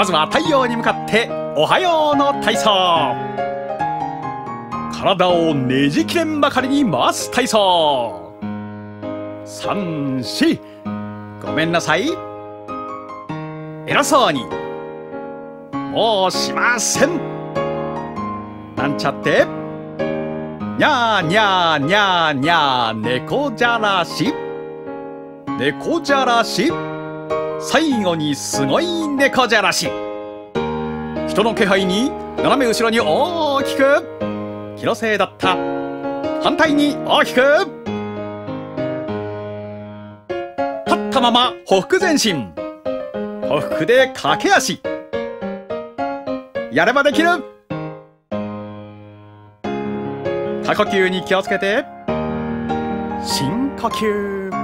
まずは太陽に向かっておはようの体操。体をねじきれんばかりに回す体操。三四ごめんなさい。偉そうに。もうしません。なんちゃって。にゃーにゃーにゃーにゃー。猫じゃらし。猫じゃらし。最後にすごい猫じゃらし。人の気配に斜め後ろに大きく。気のせいだった。反対に大きく。立ったままほふ前進。ほふで駆け足。やればできる。過呼吸に気をつけて。深呼吸。